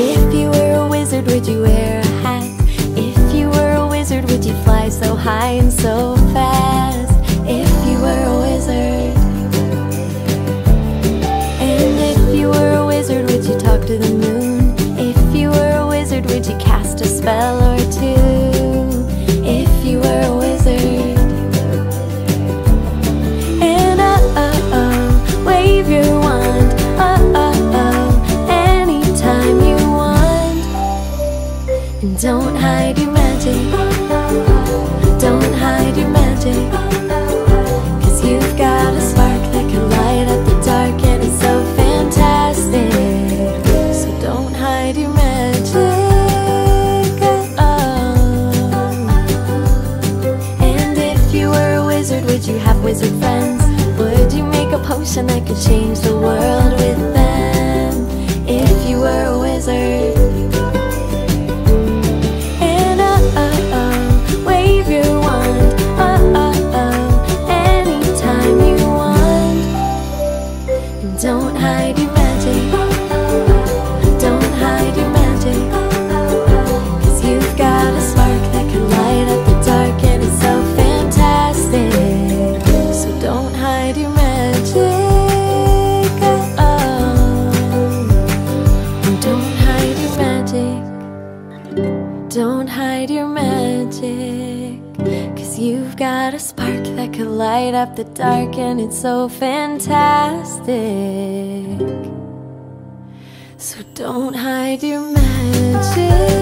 If you were a wizard, would you wear a hat? If you were a wizard, would you fly so high and so fast? If you were a wizard. And if you were a wizard, would you talk to the moon? If you were a wizard, would you cast a spell? Don't hide your magic, don't hide your magic. Cause you've got a spark that can light up the dark and it's so fantastic. So don't hide your magic. oh. And if you were a wizard, would you have wizard friends? Would you make a potion that could change the world with don't hide your magic, don't hide your magic. Cause you've got a spark that can light up the dark and it's so fantastic. So don't hide your magic, oh. Don't hide your magic. Don't hide your magic. You've got a spark that could light up the dark, and it's so fantastic. So don't hide your magic.